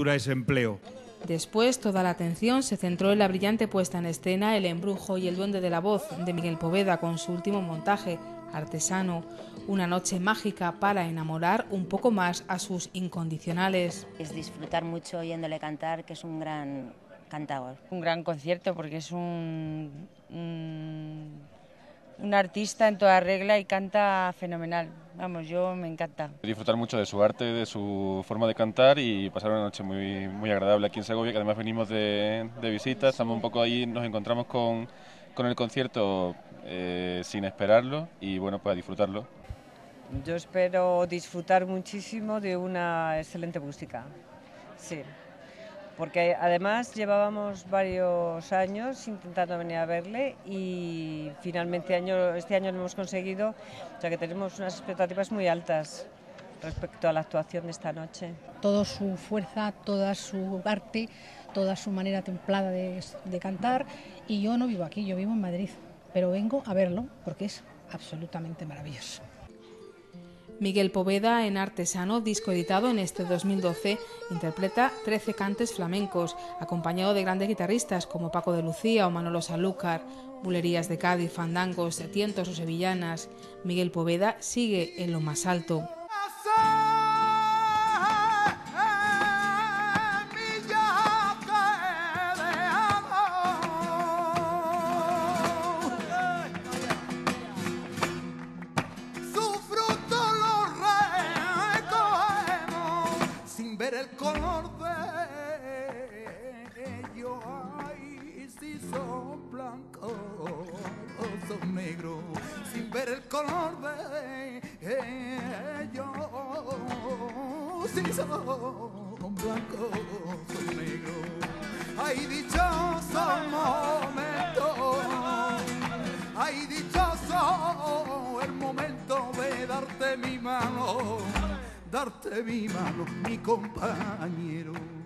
cultura es empleo. Después, toda la atención se centró en la brillante puesta en escena El embrujo y el duende de la voz de Miguel Poveda con su último montaje, Artesano, una noche mágica para enamorar un poco más a sus incondicionales. Es disfrutar mucho oyéndole cantar, que es un gran cantador. Un gran concierto porque es un, un, un artista en toda regla y canta fenomenal. Vamos, yo me encanta. Disfrutar mucho de su arte, de su forma de cantar y pasar una noche muy, muy agradable aquí en Segovia, que además venimos de, de visita, estamos un poco ahí, nos encontramos con, con el concierto eh, sin esperarlo y bueno, pues a disfrutarlo. Yo espero disfrutar muchísimo de una excelente música, sí, porque además llevábamos varios años intentando venir a verle y finalmente año, este año lo hemos conseguido, o que tenemos unas expectativas muy altas respecto a la actuación de esta noche. Toda su fuerza, toda su arte, toda su manera templada de cantar y yo no vivo aquí, yo vivo en Madrid, pero vengo a verlo porque es absolutamente maravilloso. Miguel Poveda, en Artesano, disco editado en este 2012, interpreta 13 cantes flamencos, acompañado de grandes guitarristas como Paco de Lucía o Manolo Sanlúcar, bulerías de Cádiz, fandangos, tientos o sevillanas. Miguel Poveda sigue en lo más alto. Ver el color de ellos, ay, si son blancos o son negros, sin ver el color de ellos, si son blancos o son negros, ay, dichoso momento, darte mi mano, mi compañero.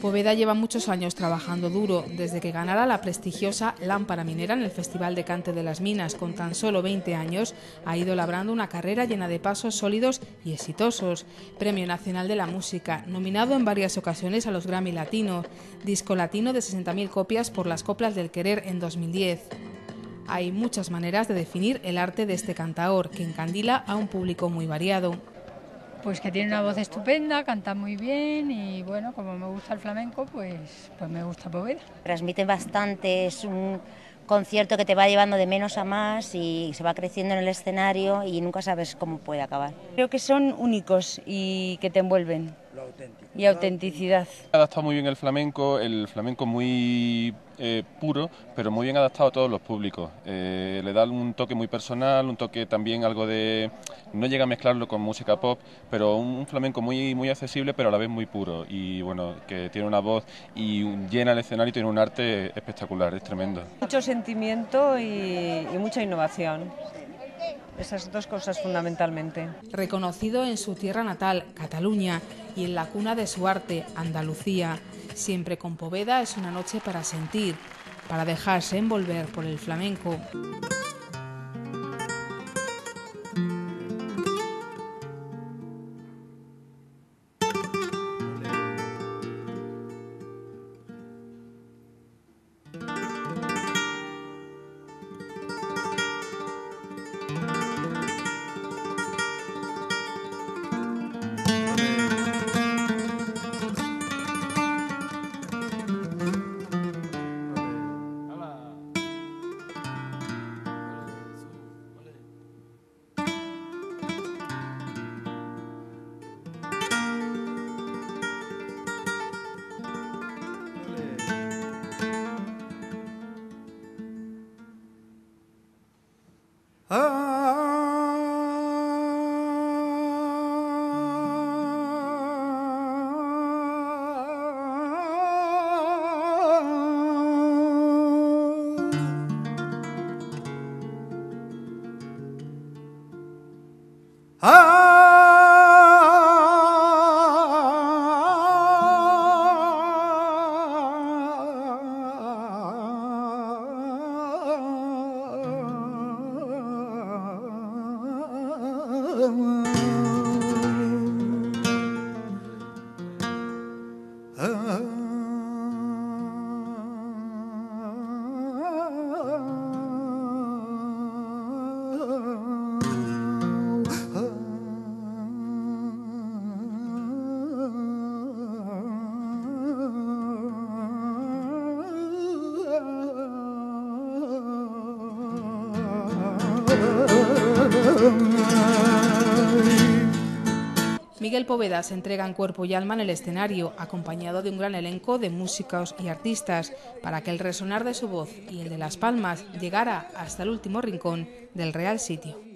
Poveda lleva muchos años trabajando duro, desde que ganara la prestigiosa Lámpara Minera en el Festival de Cante de las Minas. Con tan solo 20 años ha ido labrando una carrera llena de pasos sólidos y exitosos. Premio Nacional de la Música, nominado en varias ocasiones a los Grammy Latino, disco latino de 60.000 copias por las Coplas del Querer en 2010. Hay muchas maneras de definir el arte de este cantaor, que encandila a un público muy variado pues que tiene una voz estupenda, canta muy bien y bueno, como me gusta el flamenco, pues, pues me gusta Poveda. Transmite bastante, es un concierto que te va llevando de menos a más y se va creciendo en el escenario y nunca sabes cómo puede acabar. Creo que son únicos y que te envuelven. Y autenticidad. Ha adaptado muy bien el flamenco, el flamenco muy eh, puro, pero muy bien adaptado a todos los públicos. Eh, le da un toque muy personal, un toque también algo de... No llega a mezclarlo con música pop, pero un flamenco muy, muy accesible, pero a la vez muy puro. Y bueno, que tiene una voz y llena el escenario y tiene un arte espectacular, es tremendo. Mucho sentimiento y, y mucha innovación. Esas dos cosas fundamentalmente. Reconocido en su tierra natal, Cataluña, y en la cuna de su arte, Andalucía, siempre con Poveda es una noche para sentir, para dejarse envolver por el flamenco. Miguel Poveda se entrega en cuerpo y alma en el escenario, acompañado de un gran elenco de músicos y artistas, para que el resonar de su voz y el de las palmas llegara hasta el último rincón del Real Sitio.